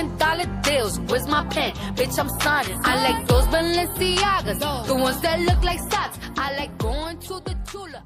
fucking dollar deals. Where's my pen? Bitch, I'm signing. I like those Balenciagas, the ones that look like socks. I like going to the Tula.